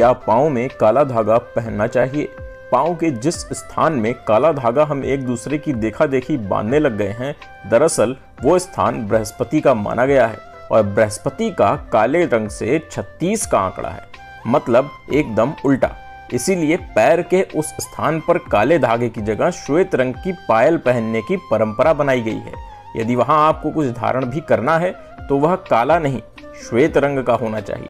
क्या पाँव में काला धागा पहनना चाहिए? पाँव के जिस स्थान में काला धागा हम एक दूसरे की देखा देखी बांधने लग गए हैं, दरअसल वो स्थान बृहस्पति का माना गया है और बृहस्पति का काले रंग से 36 का आंकड़ा है। मतलब एकदम उल्टा। इसीलिए पैर के उस स्थान पर काले धागे की जगह श्वेत रंग की पायल पहनने की परंपरा बनाई गई है। यदि वहाँ आपको कुछ धारण भी करना है तो वह काला नहीं, श्वेत रंग का होना चाहिए।